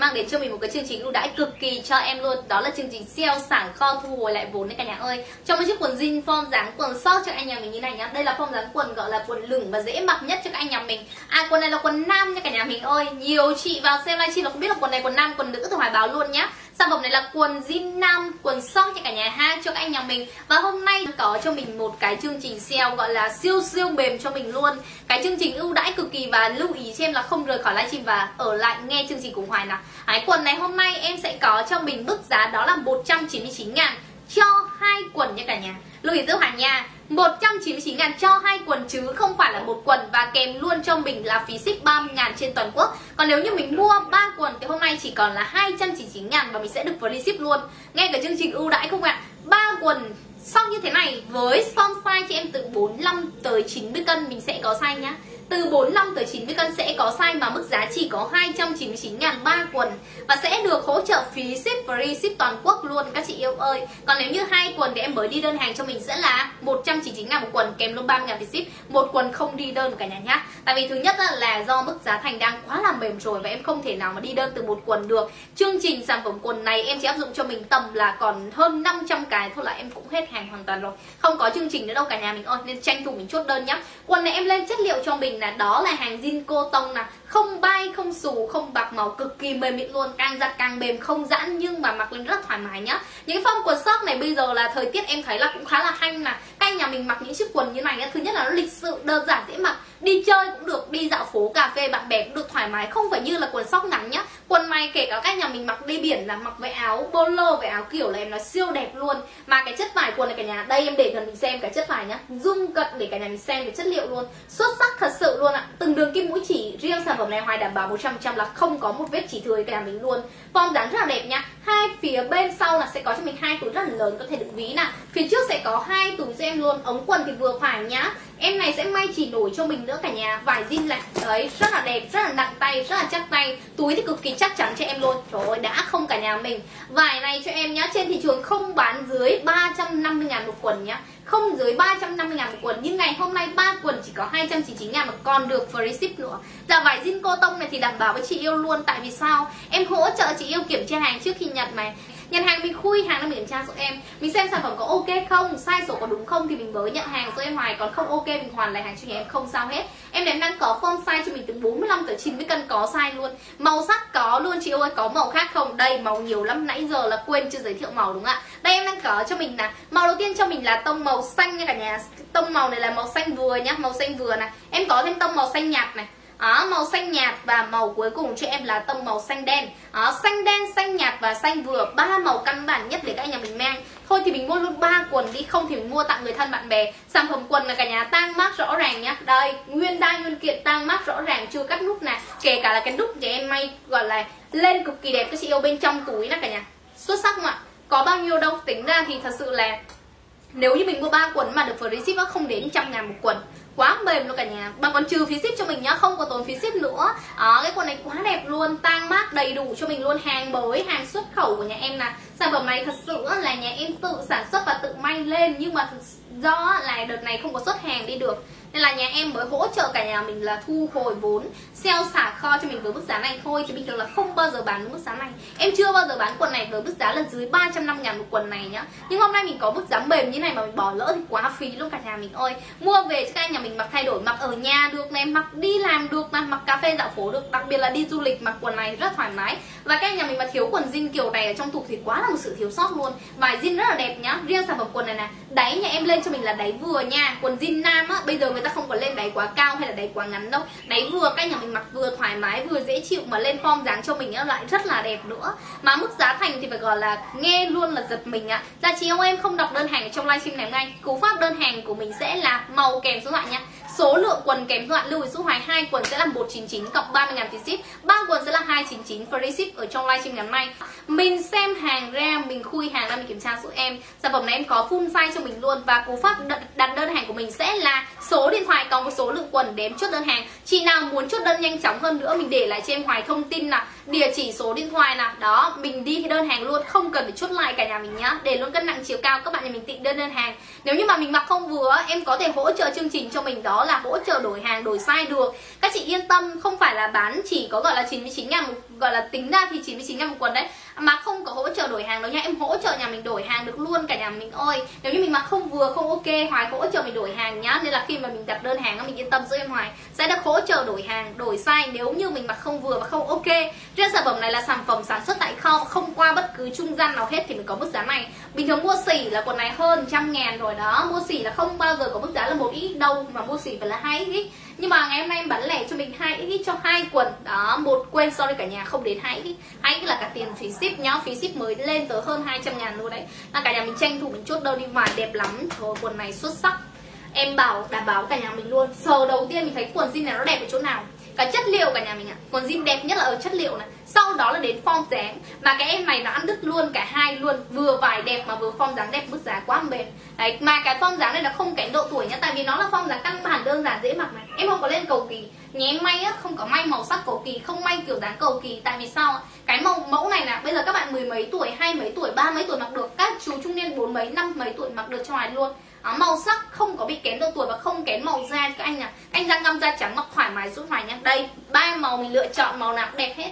Vâng, mang đến cho mình một cái chương trình ưu đãi cực kỳ cho em luôn. Đó là chương trình sale sảng kho thu hồi lại vốn đấy cả nhà ơi. Trong một chiếc quần jean form dáng quần short cho anh nhà mình như này nhá. Đây là form dáng quần, gọi là quần lửng và dễ mặc nhất cho các anh nhà mình. À quần này là quần nam nha cả nhà mình ơi. Nhiều chị vào xem livestream là không biết là quần này quần nam, quần nữ thì hoài báo luôn nhá sản phẩm này là quần jean nam, quần short cho cả nhà ha, cho các anh nhà mình. Và hôm nay có cho mình một cái chương trình sale gọi là siêu siêu mềm cho mình luôn. Cái chương trình ưu đãi cực kỳ và lưu ý cho em là không rời khỏi livestream và ở lại nghe chương trình cùng hoài nào. Cái quần này hôm nay em sẽ có cho mình mức giá đó là 199 ngàn cho hai quần nha cả nhà. Lưu ý giữ hàng nha 199 ngàn cho hai quần chứ không một quần và kèm luôn cho mình là phí ship 30 ngàn trên toàn quốc. Còn nếu như mình mua 3 quần thì hôm nay chỉ còn là 299 ngàn và mình sẽ được free ship luôn. Nghe cả chương trình ưu đãi không ạ? Ba quần xong như thế này với son size cho em từ 45 tới 90 cân mình sẽ có size nhá từ 45 tới 90 cân sẽ có size mà mức giá chỉ có 299 ngàn ba quần và sẽ được hỗ trợ phí ship free, ship toàn quốc luôn, các chị yêu ơi. Còn nếu như hai quần thì em mới đi đơn hàng cho mình sẽ là 199 ngàn một quần, kèm luôn 30 ngàn phí ship. Một quần không đi đơn cả nhà nhá. Tại vì thứ nhất là do mức giá thành đang quá là mềm rồi và em không thể nào mà đi đơn từ một quần được. Chương trình sản phẩm quần này em chỉ áp dụng cho mình tầm là còn hơn 500 cái thôi là em cũng hết hàng hoàn toàn rồi. Không có chương trình nữa đâu cả nhà mình ơi, nên tranh thủ mình chốt đơn nhá. Quần này em lên chất liệu cho mình là đó là hàng zin cô tông nè. Không bay, không xù, không bạc màu, cực kỳ mềm mịn luôn. Càng giặt càng mềm, không giãn nhưng mà mặc lên rất thoải mái nhá. Những phong quần sóc này bây giờ là thời tiết em thấy là cũng khá là hanh nè. Các nhà mình mặc những chiếc quần như này nhá, thứ nhất là nó lịch sự, đơn giản, dễ mặc đi chơi cũng được, đi dạo phố, cà phê, bạn bè cũng được thoải mái. Không phải như là quần sóc ngắn nhá. Quần này kể cả các nhà mình mặc đi biển là mặc với áo polo, với áo kiểu là em nó siêu đẹp luôn. Mà cái chất vải quần này cả nhà, đây em để gần mình xem cái chất vải nhá. Zoom cận để cả nhà mình xem cái chất liệu luôn. Xuất sắc thật sự luôn ạ. Từng đường kim mũi chỉ riêng sản phẩm này hoài đảm bảo 100% là không có một vết chỉ thừa cả nhà mình luôn. Form dáng rất là đẹp nha hai phía bên sau là sẽ có cho mình hai túi rất là lớn có thể đựng ví nè phía trước sẽ có hai túi cho em luôn. Ống quần thì vừa phải nhá em này sẽ may chỉ nổi cho mình nữa cả nhà. Vải zin lạnh đấy, rất là đẹp, rất là nặng tay, rất là chắc tay. Túi thì cực kỳ chắc chắn cho em luôn. Trời ơi, đã không cả nhà mình. Vải này cho em nhá, trên thị trường không bán dưới 350 ngàn một quần nhá. Không dưới 350 ngàn một quần. Nhưng ngày hôm nay ba quần chỉ có 299 ngàn mà còn được free ship nữa. Là vải zin cô tông này thì đảm bảo với chị yêu luôn. Tại vì sao? Em hỗ trợ chị yêu kiểm tra hàng trước khi nhận này nhận hàng mình khui hàng là mình kiểm tra giúp em. Mình xem sản phẩm có ok không sai số có đúng không thì mình mới nhận hàng. Giúp em hoài, còn không ok mình hoàn lại hàng cho nhà em không sao hết. Em đến đang có form size cho mình từ 45 tới 90 cân có size luôn. Màu sắc có luôn chị ơi, có màu khác không? Đây, màu nhiều lắm, nãy giờ là quên, chưa giới thiệu màu đúng không ạ? Đây em đang có cho mình là màu đầu tiên cho mình là tông màu xanh nha cả nhà. Tông màu này là màu xanh vừa nhá, màu xanh vừa này. Em có thêm tông màu xanh nhạt này đó, màu xanh nhạt và màu cuối cùng cho em là tông màu xanh đen. Đó, xanh đen xanh nhạt và xanh vừa. Ba màu căn bản nhất để các anh nhà mình mang. Thôi thì mình mua luôn ba quần đi không thì mình mua tặng người thân bạn bè. Sản phẩm quần là cả nhà tang mát rõ ràng nhá. Đây nguyên đai nguyên kiện tang mát rõ ràng chưa cắt nút nè kể cả là cái nút để em may gọi là lên cực kỳ đẹp các chị yêu bên trong túi nè cả nhà. Xuất sắc mà có bao nhiêu đâu. Tính ra thì thật sự là nếu như mình mua ba quần mà được free ship nó không đến trăm ngàn một quần quá mềm luôn cả nhà. Mà còn trừ phí ship cho mình nhá không có tốn phí ship nữa. À, cái quần này quá đẹp luôn tang mát đầy đủ cho mình luôn. Hàng mới hàng xuất khẩu của nhà em nè. Sản phẩm này thật sự là nhà em tự sản xuất và tự may lên. Nhưng mà do là đợt này không có xuất hàng đi được nên là nhà em mới hỗ trợ cả nhà mình là thu hồi vốn, sale xả kho cho mình với mức giá này thôi. Chứ bình thường là không bao giờ bán với mức giá này. Em chưa bao giờ bán quần này với mức giá là dưới 350 ngàn một quần này nhá. Nhưng hôm nay mình có mức giá mềm như này mà mình bỏ lỡ thì quá phí luôn cả nhà mình ơi. Mua về cho các nhà mình mặc thay đổi, mặc ở nhà được này, mặc đi làm được mà, mặc cà phê dạo phố được, đặc biệt là đi du lịch, mặc quần này rất thoải mái. Và các nhà mình mà thiếu quần jean kiểu này ở trong tủ thì quá là một sự thiếu sót luôn. Vải jean rất là đẹp nhá, riêng sản phẩm quần này nè, đáy nhà em lên cho mình là đáy vừa nha. Quần jean nam á, bây giờ người ta không có lên đáy quá cao hay là đáy quá ngắn đâu. Đáy vừa các nhà mình mặc vừa thoải mái, vừa dễ chịu mà lên form dáng cho mình lại rất là đẹp nữa. Mà mức giá thành thì phải gọi là nghe luôn là giật mình ạ. Giá chị ông em không đọc đơn hàng ở trong livestream này ngay cú pháp đơn hàng của mình sẽ là màu kèm số loại nhá số lượng quần kèm các bạn lưu ý số hoài hai quần sẽ là 199 cộng 30 ngàn phí ship. Ba quần sẽ là 299 free ship ở trong livestream ngày hôm nay. Mình xem hàng ra mình khui hàng ra, mình kiểm tra giúp em. Sản phẩm này em có full size cho mình luôn và cú pháp đặt đơn hàng của mình sẽ là số điện thoại cộng với số lượng quần để em chốt đơn hàng. Chị nào muốn chốt đơn nhanh chóng hơn nữa, mình để lại cho em hoài thông tin là địa chỉ số điện thoại nào? Đó, mình đi cái đơn hàng luôn, không cần phải chốt lại cả nhà mình nhá. Để luôn cân nặng chiều cao, các bạn nhà mình tịnh đơn đơn hàng. Nếu như mà mình mặc không vừa, em có thể hỗ trợ chương trình cho mình, đó là hỗ trợ đổi hàng, đổi size được. Các chị yên tâm, không phải là bán chỉ có, gọi là 99 ngàn gọi là tính ra thì 99 ngàn một quần đấy mà không có hỗ trợ đổi hàng đâu nha. Em hỗ trợ nhà mình đổi hàng được luôn cả nhà mình ơi. Nếu như mình mặc không vừa, không ok, hoài hỗ trợ mình đổi hàng nhá. Nên là khi mà mình đặt đơn hàng mình yên tâm giữ em hoài. Sẽ được hỗ trợ đổi hàng, đổi size nếu như mình mặc không vừa và không ok. Trên sản phẩm này là sản phẩm sản xuất tại kho, không qua bất cứ trung gian nào hết thì mình có mức giá này. Bình thường mua xỉ là quần này hơn, trăm ngàn rồi đó. Mua xỉ là không bao giờ có mức giá là một ít đâu, mà mua xỉ phải là hai ít nhưng mà ngày hôm nay em bán lẻ cho mình hai ít cho hai quần. Đó, một quên, sorry cả nhà, không đến hai ít hai là cả tiền phí ship nhá. Phí ship mới lên tới hơn 200 ngàn luôn đấy. Là cả nhà mình tranh thủ mình chốt đơn đi. Ngoài đẹp lắm. Thôi, quần này xuất sắc. Em bảo, đảm bảo cả nhà mình luôn. Sờ đầu tiên mình thấy quần jean này nó đẹp ở chỗ nào? Cả chất liệu cả nhà mình ạ. À. quần jean đẹp nhất là ở chất liệu này. Sau đó là đến form dáng. Mà cái em này nó ăn đứt luôn, cả hai luôn. Vừa vải đẹp mà vừa form dáng đẹp mức giá quá mềm đấy, mà cái form dáng này nó không kém độ tuổi nhá. Tại vì nó là form dáng căn bản giản dễ mặc này. Em không có lên cầu kỳ. Nhà em may á không có may màu sắc cầu kỳ không may kiểu dáng cầu kỳ. Tại vì sao cái màu mẫu này là bây giờ các bạn mười mấy tuổi hai mấy tuổi ba mấy tuổi mặc được các chú trung niên bốn mấy năm mấy tuổi mặc được cho ngoài luôn. À, màu sắc không có bị kén độ tuổi và không kén màu da các anh nhá, anh da ngâm da trắng mặc thoải mái rút hoài nhá. Đây ba màu mình lựa chọn màu nào đẹp hết.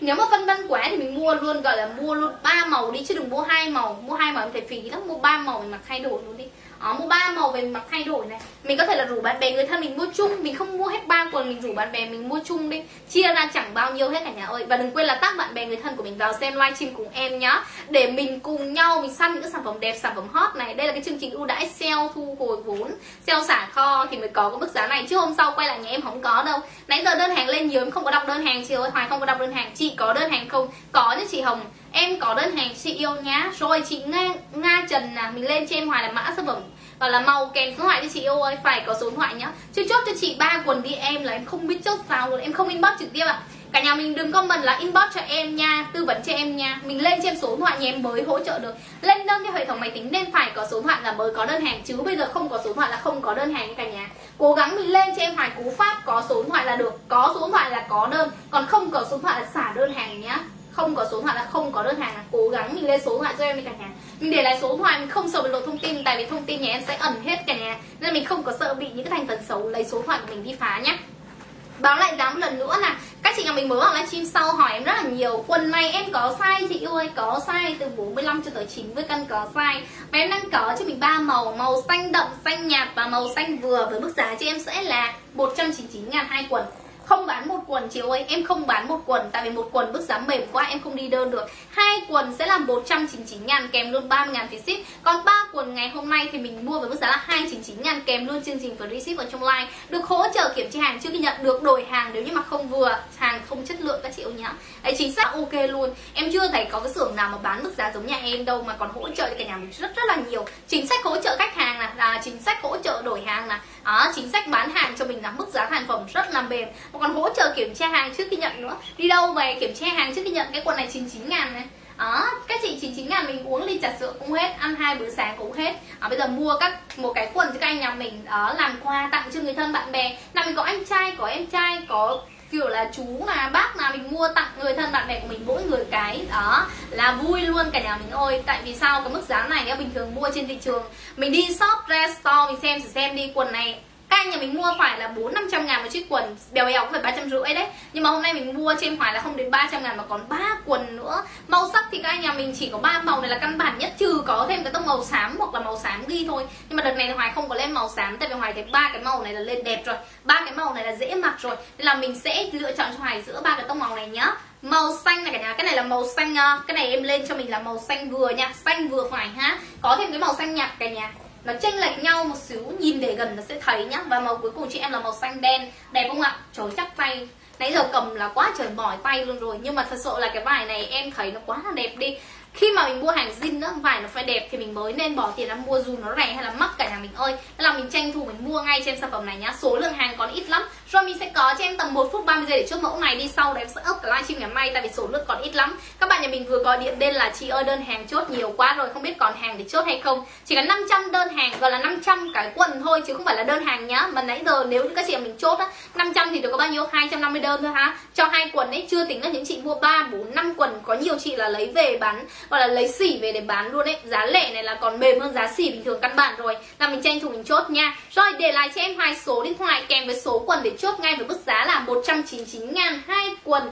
Nếu mà phân vân quá thì mình mua luôn gọi là mua luôn ba màu đi chứ đừng mua hai màu. Mua hai màu em thấy phí lắm mua ba màu mình mặc thay đổi luôn đi đó, mua ba màu về mặc thay đổi này. Mình có thể là rủ bạn bè người thân mình mua chung. Mình không mua hết ba quần mình rủ bạn bè mình mua chung đi. Chia ra chẳng bao nhiêu hết cả nhà ơi. Và đừng quên là tác bạn bè người thân của mình vào xem livestream cùng em nhá. Để mình cùng nhau mình săn những cái sản phẩm đẹp sản phẩm hot này. Đây là cái chương trình ưu đãi sale thu hồi vốn sale xả kho thì mới có cái mức giá này. Chứ hôm sau quay lại nhà em không có đâu. Nãy giờ đơn hàng lên nhiều em không có đọc đơn hàng chị ơi. Hoài không có đọc đơn hàng. Chị có đơn hàng không? Có chứ chị hồng em có đơn hàng chị yêu nhá. Rồi chị nga nga trần là mình lên cho em hoài là mã sản phẩm và là màu kèm số thoại cho chị yêu ơi, phải có số thoại nhá. Chứ chốt cho chị ba quần đi em là em không biết chốt sao luôn. Em không inbox trực tiếp ạ. À. cả nhà mình đừng comment là inbox cho em nha, tư vấn cho em nha. Mình lên trên số điện thoại nhà em mới hỗ trợ được. Lên đơn cho hệ thống máy tính nên phải có số điện thoại là mới có đơn hàng. Chứ bây giờ không có số điện thoại là không có đơn hàng cả nhà. Cố gắng mình lên cho em hoài cú pháp có số điện thoại là được, có số điện thoại là có đơn, còn không có số điện thoại là xả đơn hàng nhá không có số điện thoại là không có đơn hàng, là cố gắng mình lên số điện thoại cho em đi cả nhà. Mình để lại số điện thoại, mình không sợ bị lộ thông tin, tại vì thông tin nhà em sẽ ẩn hết cả nhà. Nên mình không có sợ bị những cái thành phần xấu, lấy số điện thoại của mình đi phá nhá. Báo lại giá một lần nữa là các chị nhà mình mới vào livestream sau hỏi em rất là nhiều. Quần này em có size chị ơi, có size từ 45 cho tới 90 cân có size. Và em đang có cho mình ba màu màu xanh đậm, xanh nhạt và màu xanh vừa. Với mức giá cho em sẽ là 199 ngàn hai quần không bán một quần chị ơi. Em không bán một quần tại vì một quần mức giá mềm quá em không đi đơn được. Hai quần sẽ là 199 ngàn kèm luôn 30 ngàn phí ship. Còn ba quần ngày hôm nay thì mình mua với mức giá là 299 ngàn kèm luôn chương trình free ship ở trong live được hỗ trợ kiểm tra hàng trước khi nhận được đổi hàng nếu như mà không vừa. Hàng không chất lượng các chị ơi nhá. Đấy chính xác ok luôn. Em chưa thấy có cái xưởng nào mà bán mức giá giống nhà em đâu mà còn hỗ trợ cho cả nhà mình rất rất là nhiều. Chính sách hỗ trợ khách hàng là, là chính sách hỗ trợ đổi hàng là à, chính sách bán hàng cho mình là mức giá sản phẩm rất là mềm còn hỗ trợ kiểm tra hàng trước khi nhận nữa. Đi đâu về kiểm tra hàng trước khi nhận cái quần này 99 ngàn này? Ờ, đó các chị 99 ngàn mình uống ly trà sữa cũng hết ăn hai bữa sáng cũng hết. À, bây giờ mua các một cái quần cho các anh nhà mình đó làm quà tặng cho người thân bạn bè. Là mình có anh trai có em trai có kiểu là chú là bác là mình mua tặng người thân bạn bè của mình mỗi người cái. Đó là vui luôn cả nhà mình ơi. Tại vì sao? Cái mức giá này bình thường mua trên thị trường. Mình đi shop ra store mình xem xem đi quần này các anh nhà mình mua phải là bốn năm trăm ngàn một chiếc quần, bèo bèo cũng phải ba trăm rưỡi đấy. Nhưng mà hôm nay mình mua trên hoài là không đến 300 ngàn mà còn ba quần nữa. Màu sắc thì các anh nhà mình chỉ có ba màu này là căn bản nhất, trừ có thêm cái tông màu xám hoặc là màu xám ghi thôi. Nhưng mà đợt này thì hoài không có lên màu xám, tại vì hoài thấy ba cái màu này là lên đẹp rồi. Ba cái màu này là dễ mặc rồi. Nên là mình sẽ lựa chọn cho hoài giữa ba cái tông màu này nhá. Màu xanh này cả nhà, cái này là màu xanh ờ, cái này em lên cho mình là màu xanh vừa nha. Xanh vừa phải ha. Có thêm cái màu xanh nhạt cả nhà nó chênh lệch nhau một xíu, nhìn để gần nó sẽ thấy nhá. Và màu cuối cùng chị em là màu xanh đen. Đẹp không ạ? Trời, chắc tay. Nãy giờ cầm là quá trời mỏi tay luôn rồi. Nhưng mà thật sự là cái vải này em thấy nó quá là đẹp đi khi mà mình mua hàng zin nữa vải nó phải đẹp thì mình mới nên bỏ tiền ra mua dù nó rẻ hay là mắc cả nhà mình ơi. Nên là mình tranh thủ mình mua ngay trên sản phẩm này nhá. Số lượng hàng còn ít lắm. Rồi mình sẽ có cho em tầm 1 phút 30 giây để chốt mẫu này đi. Sau đấy em sẽ up cái livestream ngày mai, tại vì số lượng còn ít lắm. Các bạn nhà mình vừa gọi điện lên là chị ơi, đơn hàng chốt nhiều quá rồi, không biết còn hàng để chốt hay không. Chỉ cần 500 đơn hàng, gọi là 500 cái quần thôi, chứ không phải là đơn hàng nhá. Mà nãy giờ nếu như các chị mình chốt á 500 thì được có bao nhiêu? 250 đơn thôi ha. Cho hai quần ấy, chưa tính là những chị mua 3 4 5 quần có nhiều chị là lấy về bán gọi là lấy xỉ về để bán luôn ấy. Giá lẻ này là còn mềm hơn giá xỉ bình thường căn bản rồi. Là mình tranh thủ mình chốt nha. Rồi, để lại cho em hai số điện thoại kèm với số quần để chốt ngay với mức giá là 199 ngàn hai quần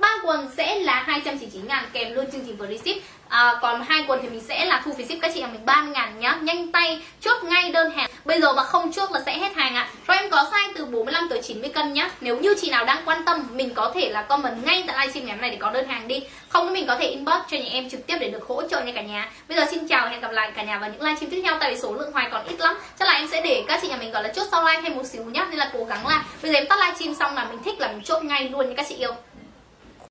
ba quần sẽ là 299 ngàn kèm luôn chương trình free ship. À, còn hai quần thì mình sẽ là thu phí ship các chị em mình 30 ngàn nhá. Nhanh tay chốt ngay đơn hàng bây giờ mà không chốt là sẽ hết hàng ạ. À. rồi em có size từ 45 tới 90 cân nhá. Nếu như chị nào đang quan tâm mình có thể là comment ngay tại livestream ngày hôm nay để có đơn hàng đi. Không thì mình có thể inbox cho nhà em trực tiếp để được hỗ trợ nha cả nhà. Bây giờ xin chào và hẹn gặp lại cả nhà vào những livestream tiếp theo tại vì số lượng hoài còn ít lắm. Chắc là em sẽ để các chị nhà mình gọi là chốt sau like thêm một xíu nhá nên là cố gắng là bây giờ em tắt livestream xong là mình thích là mình chốt ngay luôn nha các chị yêu.